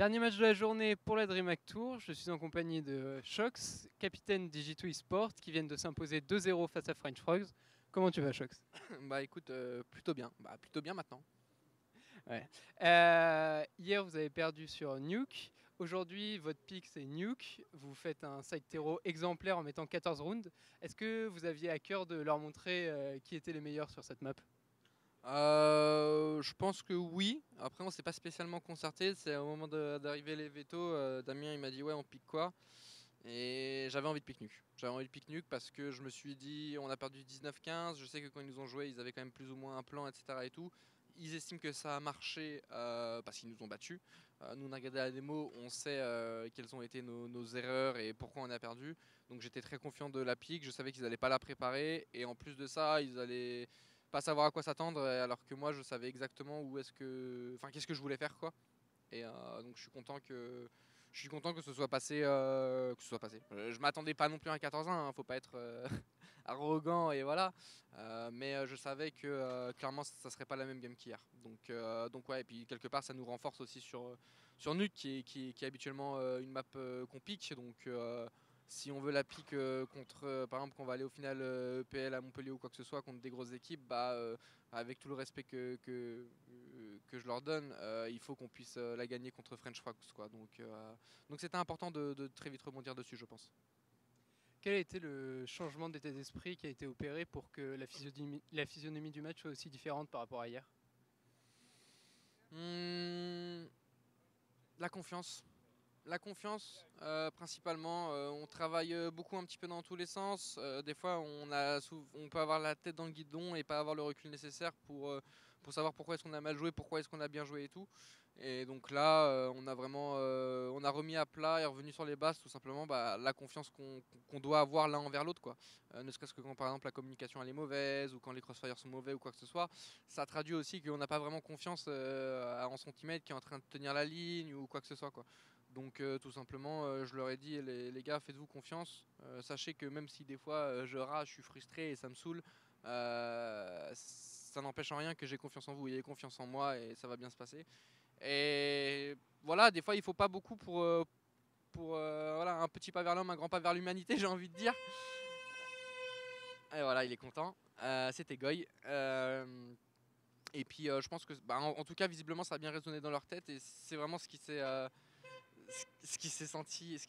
Dernier match de la journée pour la DreamHack Tour. Je suis en compagnie de Shox, capitaine Digito eSport, qui viennent de s'imposer 2-0 face à French Frogs. Comment tu vas, Shox? Bah écoute, euh, plutôt bien. Bah plutôt bien maintenant. Ouais. Euh, hier, vous avez perdu sur Nuke. Aujourd'hui, votre pick c'est Nuke. Vous faites un side terreau exemplaire en mettant 14 rounds. Est-ce que vous aviez à cœur de leur montrer euh, qui étaient les meilleurs sur cette map? Euh, je pense que oui. Après, on s'est pas spécialement concerté. C'est au moment d'arriver les vétos, euh, Damien il m'a dit ouais, on pique quoi? Et j'avais envie de pique nuke. J'avais envie de pique nuke parce que je me suis dit on a perdu 19-15. Je sais que quand ils nous ont joué, ils avaient quand même plus ou moins un plan, etc. Et tout. Ils estiment que ça a marché euh, parce qu'ils nous ont battus. Nous, on a regardé la démo, on sait quelles ont été nos erreurs et pourquoi on a perdu. Donc j'étais très confiant de la pique. Je savais qu'ils n'allaient pas la préparer et en plus de ça, ils allaient pas savoir à quoi s'attendre euh, alors que moi je savais exactement où est-ce que enfin qu'est-ce que je voulais faire quoi. Et euh, donc je suis content que je suis content que ce soit passé euh, que ce soit passé. Euh, je m'attendais pas non plus à un 14-1 hein, faut pas être arrogant et voilà. Mais je savais que clairement ça serait pas la même game qu'hier. Donc donc ouais et puis quelque part ça nous renforce aussi sur sur Nuke qui est, qui qui est habituellement une map qu'on pique donc si on veut la pique euh, contre, euh, par exemple, qu'on va aller au final euh, EPL à Montpellier ou quoi que ce soit contre des grosses équipes, bah, euh, avec tout le respect que, que, que je leur donne, il faut qu'on puisse la gagner contre French Frogs. Quoi. Donc, donc c'était important de, de très vite rebondir dessus, je pense. Quel a été le changement d'état d'esprit qui a été opéré pour que la physionomie, la physionomie du match soit aussi différente par rapport à hier? Hmm, la confiance. La confiance, euh, principalement. euh, on travaille euh, beaucoup un petit peu dans tous les sens. Des fois, on, a on peut avoir la tête dans le guidon et pas avoir le recul nécessaire pour, savoir pourquoi est-ce qu'on a mal joué, pourquoi est-ce qu'on a bien joué et tout. Et donc là, on a vraiment on a remis à plat et revenu sur les bases tout simplement bah, la confiance qu'on doit avoir l'un envers l'autre. quoi. Ne serait-ce que quand par exemple la communication elle est mauvaise ou quand les crossfires sont mauvais ou quoi que ce soit ça traduit aussi qu'on n'a pas vraiment confiance en son teammate qui est en train de tenir la ligne ou quoi que ce soit. Quoi. Donc euh, tout simplement, euh, je leur ai dit, les, gars, faites-vous confiance. Euh, sachez que même si des fois je rage, je suis frustré et ça me saoule, ça n'empêche en rien que j'ai confiance en vous. Ayez confiance en moi et ça va bien se passer. Et voilà, des fois il faut pas beaucoup pour, pour voilà, un petit pas vers l'homme, un grand pas vers l'humanité, j'ai envie de dire. Et voilà, il est content. C'était Goy. Et puis je pense que, bah, en, en tout cas, visiblement, ça a bien résonné dans leur tête et c'est vraiment ce qui s'est, ce- qui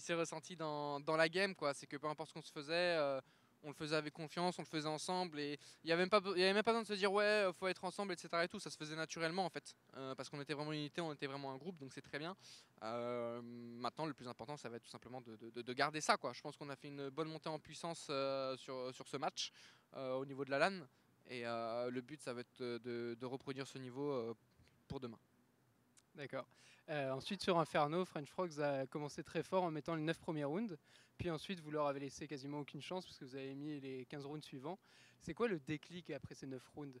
s'est ressenti dans, la game, quoi. C'est que peu importe ce qu'on se faisait, euh, on le faisait avec confiance, on le faisait ensemble et il y avait même pas, besoin de se dire ouais, faut être ensemble, etc. Et tout, ça se faisait naturellement en fait, Euh, parce qu'on était vraiment une unité, on était vraiment un groupe, donc c'est très bien. Euh, maintenant, le plus important, ça va être tout simplement de, de- de garder ça. Je pense qu'on a fait une bonne montée en puissance euh, sur, ce match euh, au niveau de la LAN. Et euh, le but, ça va être de, reproduire ce niveau euh, pour demain. D'accord. Euh, ensuite, sur Inferno, French Frogs a commencé très fort en mettant les 9 premiers rounds. Puis ensuite, vous leur avez laissé quasiment aucune chance parce que vous avez mis les 15 rounds suivants. C'est quoi le déclic après ces 9 rounds?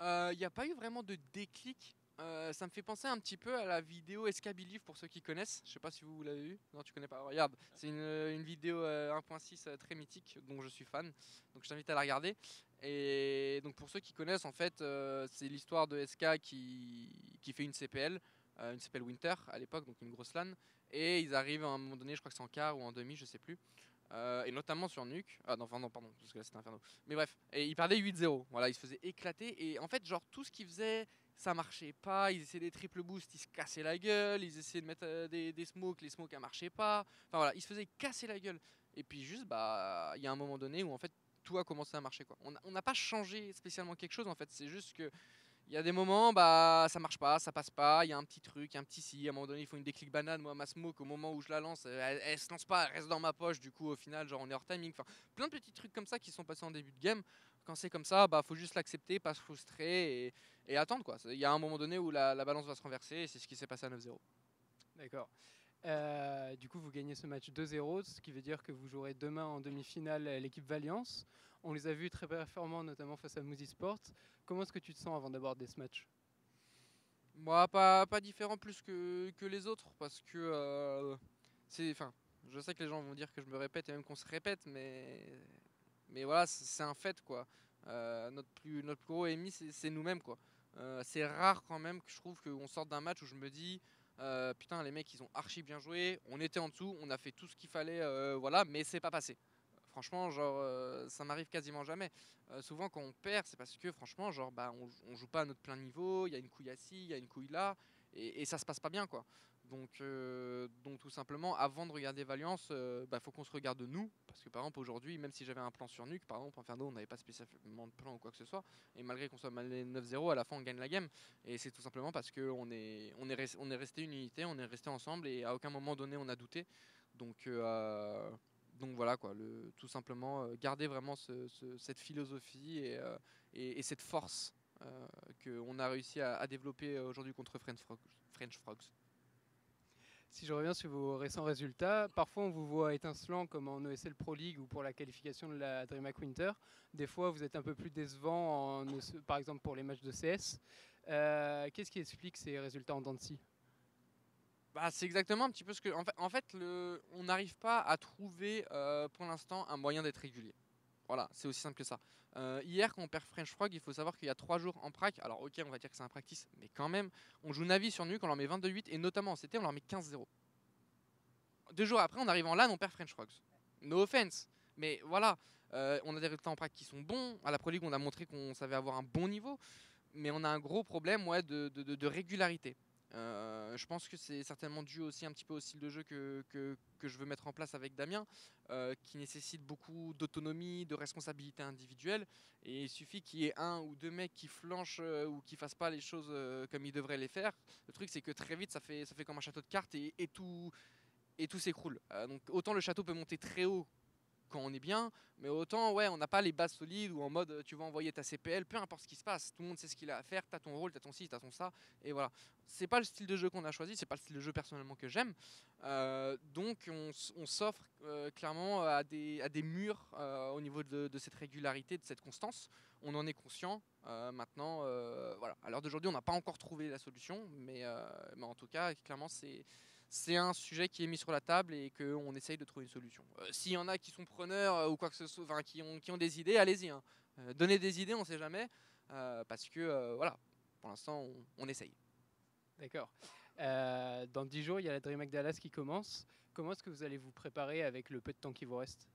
Il n'y a pas eu vraiment de déclic. Euh, ça me fait penser un petit peu à la vidéo Escabilive pour ceux qui connaissent. Je sais pas si vous l'avez vu. Non, tu connais pas. Regarde, c'est une, vidéo euh, 1.6 euh, très mythique dont je suis fan. Donc je t'invite à la regarder. Et donc pour ceux qui connaissent, en fait, euh, c'est l'histoire de SK qui, qui fait une CPL, euh, une CPL Winter à l'époque, donc une grosse LAN. Et ils arrivent à un moment donné, je crois que c'est en quart ou en demi, je sais plus. Euh, et notamment sur Nuke. Ah non, enfin, non, pardon, parce que là c'était Inferno. Mais bref, et ils perdaient 8-0. Voilà, ils se faisaient éclater. Et en fait, genre, tout ce qu'ils faisaient, ça marchait pas. Ils essayaient des triple boosts, ils se cassaient la gueule. Ils essayaient de mettre euh, des, des smokes, les smokes, ça marchaient pas. Enfin voilà, ils se faisaient casser la gueule. Et puis juste, bah, il y a un moment donné où en fait, tout a commencé à marcher. Quoi. On n'a pas changé spécialement quelque chose en fait. C'est juste que. Il y a des moments, bah ça marche pas, ça passe pas, il y a un petit truc, un petit si, à un moment donné il faut une déclic banane, moi ma smoke au moment où je la lance, elle, elle se lance pas, elle reste dans ma poche, du coup au final genre on est hors timing, enfin plein de petits trucs comme ça qui sont passés en début de game. Quand c'est comme ça, bah faut juste l'accepter, pas se frustrer et, et attendre quoi. Il y a un moment donné où la, la balance va se renverser et c'est ce qui s'est passé à 9-0. D'accord. Euh, du coup, vous gagnez ce match 2-0, ce qui veut dire que vous jouerez demain en demi-finale l'équipe Valiance. On les a vus très performants, notamment face à Moody Sport. Comment est-ce que tu te sens avant d'aborder ce match? Moi, pas, pas différent plus que, que les autres parce que euh, c'est. Enfin, je sais que les gens vont dire que je me répète et même qu'on se répète, mais, mais voilà, c'est un fait quoi. Euh, notre, plus, notre plus gros ennemi, c'est nous-mêmes quoi. Euh, c'est rare quand même que je trouve qu'on sorte d'un match où je me dis Euh, putain, les mecs, ils ont archi bien joué. On était en dessous, on a fait tout ce qu'il fallait, voilà, mais c'est pas passé. Franchement, genre, ça m'arrive quasiment jamais. souvent, quand on perd, c'est parce que, franchement, genre, bah, on, joue pas à notre plein niveau. Il y a une couille ci, il y a une couille là, et, et, ça se passe pas bien, quoi. Donc, euh, donc tout simplement, avant de regarder Valiance, il euh, bah, faut qu'on se regarde nous. Parce que par exemple, aujourd'hui, même si j'avais un plan sur Nuke, par exemple, Inferno, on n'avait pas spécialement de plan ou quoi que ce soit. Et malgré qu'on soit mal 9-0, à la fin, on gagne la game. Et c'est tout simplement parce qu'on est, resté une unité, on est resté ensemble et à aucun moment donné, on a douté. Donc, euh, voilà, tout simplement, garder vraiment cette philosophie et, et, cette force qu'on a réussi à, développer aujourd'hui contre. French Frogs. Si je reviens sur vos récents résultats, parfois on vous voit étincelant comme en ESL Pro League ou pour la qualification de la DreamHack Winter. Des fois, vous êtes un peu plus décevant, e par exemple pour les matchs de CS. Euh, qu'est-ce qui explique ces résultats en Dancy bah, c'est exactement un petit peu ce que. En fait, on n'arrive pas à trouver euh, pour l'instant un moyen d'être régulier. Voilà, c'est aussi simple que ça. Euh, hier, quand on perd French Frog, il faut savoir qu'il y a 3 jours en prac. Alors, ok, on va dire que c'est un practice, mais quand même, on joue Navi sur Nuke, on leur met 22-8, et notamment en CT, on leur met 15-0. Deux jours après, on arrive en LAN, on perd French Frogs. No offense, mais voilà, euh, on a des résultats en prac qui sont bons. À la Pro League, on a montré qu'on savait avoir un bon niveau, mais on a un gros problème ouais, de régularité. Euh, je pense que c'est certainement dû aussi un petit peu au style de jeu que, que, je veux mettre en place avec Damien, euh, qui nécessite beaucoup d'autonomie, de responsabilité individuelle. Et il suffit qu'il y ait un ou deux mecs qui flanchent euh, ou qui fassent pas les choses comme ils devraient les faire. Le truc, c'est que très vite, ça fait, ça fait comme un château de cartes et, et tout, et tout s'écroule. donc autant le château peut monter très haut quand on est bien, mais autant ouais, on n'a pas les bases solides ou en mode tu vas envoyer ta CPL, peu importe ce qui se passe, tout le monde sait ce qu'il a à faire, tu as ton rôle, tu as ton ci, tu as ton ça, et voilà. C'est pas le style de jeu qu'on a choisi, c'est pas le style de jeu personnellement que j'aime, euh, donc on, s'offre euh, clairement à des, à des murs euh, au niveau de, cette régularité, de cette constance. On en est conscient maintenant. voilà. À l'heure d'aujourd'hui, on n'a pas encore trouvé la solution, mais, mais en tout cas, clairement, c'est c'est un sujet qui est mis sur la table et qu'on essaye de trouver une solution. Euh, s'il y en a qui sont preneurs euh, ou quoi que ce soit, enfin, qui, ont, qui ont des idées, allez-y. Hein. Euh, donnez des idées, on ne sait jamais. parce que voilà, pour l'instant, on, essaye. D'accord. dans 10 jours, il y a la DreamHack Dallas qui commence. Comment est-ce que vous allez vous préparer avec le peu de temps qui vous reste?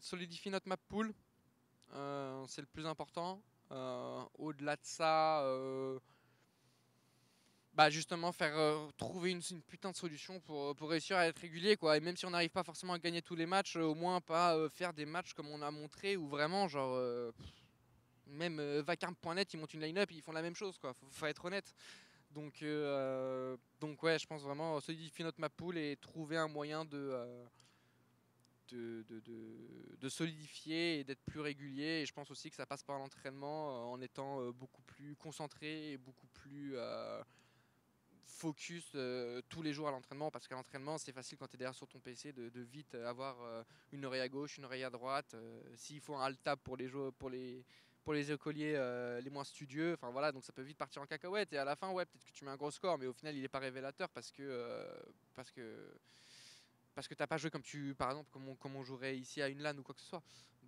Solidifier notre map pool, c'est le plus important. Au-delà de ça, bah justement faire euh, trouver une, putain de solution pour, pour, réussir à être régulier quoi. Et même si on n'arrive pas forcément à gagner tous les matchs au moins pas euh, faire des matchs comme on a montré ou vraiment genre euh, même vacarme.net ils montent une line-up ils font la même chose quoi. Faut, faut être honnête. Donc donc ouais je pense vraiment solidifier notre map pool et trouver un moyen de de, de, de, de, solidifier et d'être plus régulier. Et je pense aussi que ça passe par l'entraînement en étant beaucoup plus concentré et beaucoup plus focus euh, tous les jours à l'entraînement parce qu'à l'entraînement c'est facile quand tu es derrière sur ton PC de, vite avoir euh, une oreille à gauche, une oreille à droite. Euh, s'il faut un alt pour les pour les pour les écoliers les moins studieux, enfin voilà, donc ça peut vite partir en cacahuète et à la fin ouais peut-être que tu mets un gros score mais au final il est pas révélateur parce que parce que parce que t'as pas joué comme tu par exemple comme comme on jouerait ici à une LAN ou quoi que ce soit.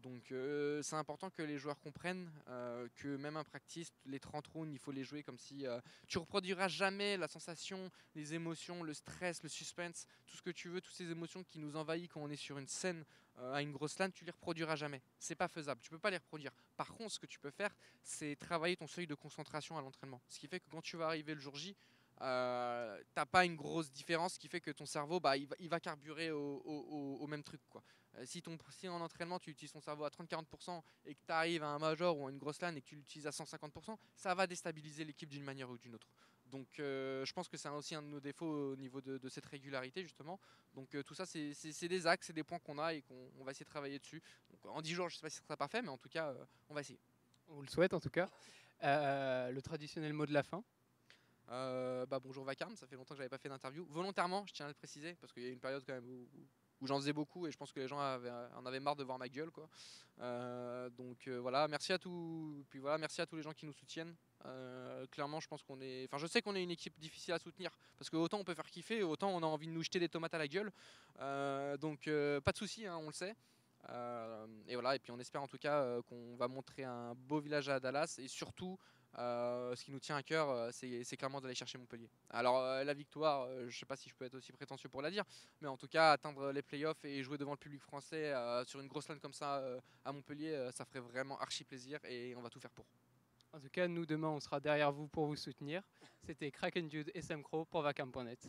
Donc euh, c'est important que les joueurs comprennent euh, que même un practice, les 30 rounds, il faut les jouer comme si euh, tu reproduiras jamais la sensation, les émotions, le stress, le suspense, tout ce que tu veux, toutes ces émotions qui nous envahissent quand on est sur une scène à une grosse LAN, tu les reproduiras jamais. C'est pas faisable, tu peux pas les reproduire. Par contre, ce que tu peux faire, c'est travailler ton seuil de concentration à l'entraînement. Ce qui fait que quand tu vas arriver le jour J, t'as pas une grosse différence qui fait que ton cerveau bah, il, va, carburer au, au, au, même truc. Quoi. Euh, si, ton, si en entraînement tu utilises ton cerveau à 30-40% et que tu arrives à un major ou à une grosse LAN et que tu l'utilises à 150%, ça va déstabiliser l'équipe d'une manière ou d'une autre. Donc euh, je pense que c'est aussi un de nos défauts au niveau de, de cette régularité justement. Donc tout ça c'est des axes, c'est des points qu'on a et qu'on va essayer de travailler dessus. Donc, en 10 jours je sais pas si ce sera parfait mais en tout cas on va essayer. On le souhaite en tout cas. le traditionnel mot de la fin? Euh, bah, bonjour Vacarme, ça fait longtemps que j'avais pas fait d'interview. Volontairement, je tiens à le préciser, parce qu'il y a une période quand même où, j'en faisais beaucoup et je pense que les gens avaient, en avaient marre de voir ma gueule. Quoi. Euh, donc euh, voilà, merci à, tout, puis voilà, merci à tous les gens qui nous soutiennent. clairement, je pense qu'on est. Enfin, je sais qu'on est une équipe difficile à soutenir, parce que autant on peut faire kiffer, autant on a envie de nous jeter des tomates à la gueule. donc pas de soucis, hein, on le sait. et voilà, et puis on espère en tout cas qu'on va montrer un beau village à Dallas et surtout ce qui nous tient à cœur, c'est clairement d'aller chercher Montpellier. Alors la victoire, je ne sais pas si je peux être aussi prétentieux pour la dire, mais en tout cas atteindre les playoffs et jouer devant le public français sur une grosse line comme ça à Montpellier, ça ferait vraiment archi plaisir et on va tout faire pour. En tout cas, nous demain, on sera derrière vous pour vous soutenir. C'était Kraken Dude et Sam Crow pour Vacam.net.